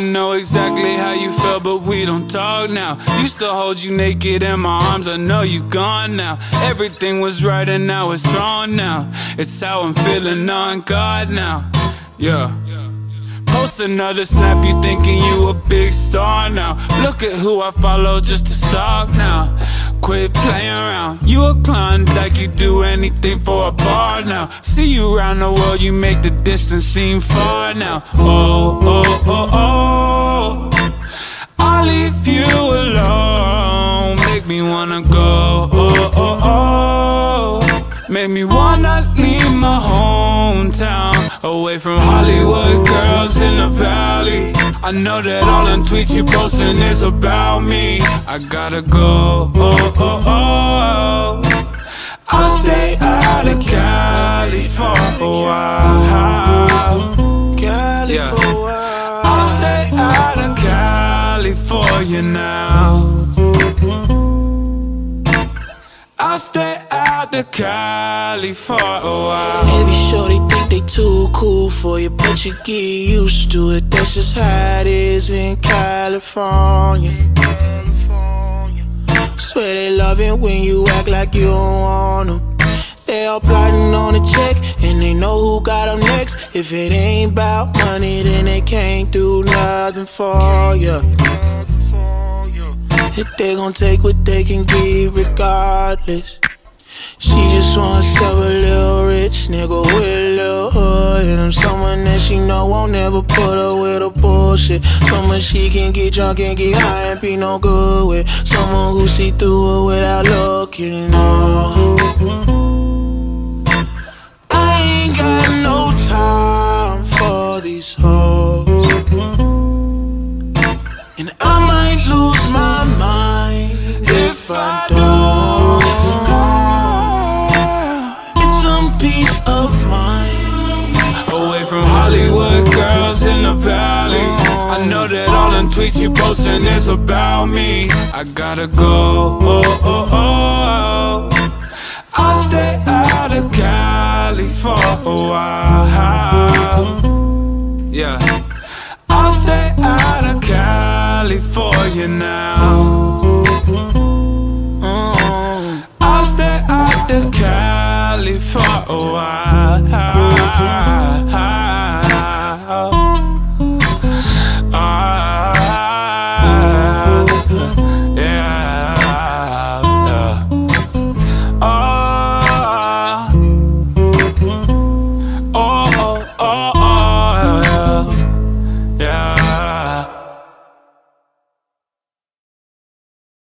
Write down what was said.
know exactly how you felt, but we don't talk now. Used to hold you naked in my arms, I know you gone now. Everything was right and now it's wrong now. It's how I'm feeling on God now. Yeah. Post another snap, you thinking you a big star now. Look at who I follow just to stalk now. Quit playing around. You a Klondike, you do anything for a bar now. See you around the world, you make the distance seem far now. Oh, oh, oh. Wanna. Oh, oh, oh. Make me wanna leave my hometown away from Hollywood girls in the valley. I know that all the tweets you posting is about me. I gotta go. Oh, oh, oh. I'll stay out of Cali for a while. Cali Yeah. for a while. I'll stay out of Cali for you now. Stay out of Cali for a while. Every show they think they too cool for you, but you get used to it. That's just how it is in California. Swear they love it when you act like you don't want want 'em. They all plotting on a check, and they know who got 'em next. If it ain't about money, then they can't do nothing for you. They gon' take what they can give regardless. She just wants herself a little rich nigga with a little hood. And I'm someone that she know won't never put her with a bullshit. Someone she can get drunk and get high and be no good with. Someone who see through her without looking, no. Might lose my mind if I don't. It's some peace of mind. Away from Hollywood girls in the valley. I know that all the tweets you posting is about me. I gotta go. Oh, oh, oh. to California.